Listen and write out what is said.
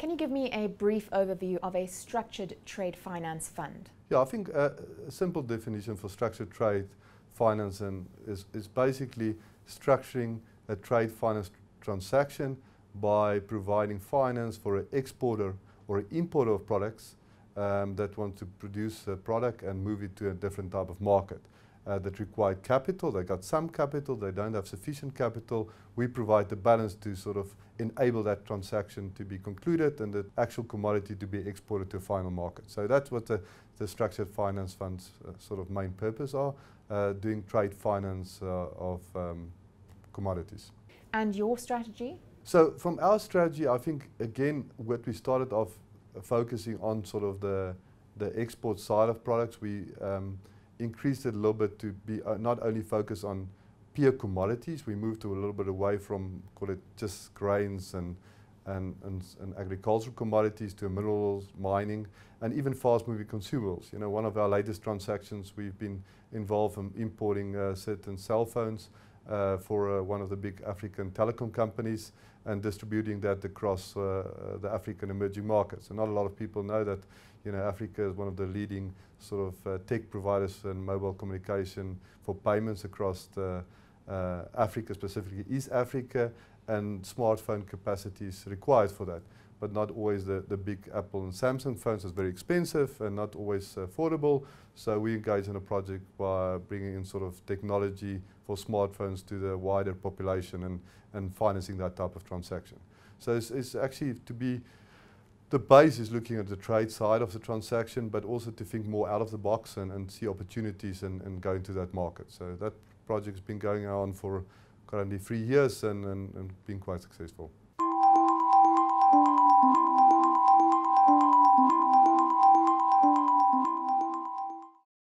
Can you give me a brief overview of a structured trade finance fund? Yeah, I think uh, a simple definition for structured trade finance is, is basically structuring a trade finance transaction by providing finance for an exporter or an importer of products um, that want to produce a product and move it to a different type of market. Uh, that require capital, they got some capital, they don't have sufficient capital. We provide the balance to sort of enable that transaction to be concluded and the actual commodity to be exported to a final market. So that's what the, the structured finance funds uh, sort of main purpose are, uh, doing trade finance uh, of um, commodities. And your strategy? So from our strategy, I think again, what we started off focusing on sort of the the export side of products, we um, increased it a little bit to be uh, not only focus on pure commodities, we moved to a little bit away from call it just grains and and, and, and agricultural commodities to minerals, mining, and even fast-moving consumables. You know, one of our latest transactions, we've been involved in importing uh, certain cell phones for uh, one of the big African telecom companies and distributing that across uh, uh, the African emerging markets. And not a lot of people know that you know, Africa is one of the leading sort of uh, tech providers in mobile communication for payments across the, Africa, specifically East Africa, and smartphone capacities required for that but not always the, the big Apple and Samsung phones. It's very expensive and not always affordable. So we engage in a project by bringing in sort of technology for smartphones to the wider population and, and financing that type of transaction. So it's, it's actually to be, the base is looking at the trade side of the transaction, but also to think more out of the box and, and see opportunities and, and go into that market. So that project's been going on for currently three years and, and, and been quite successful.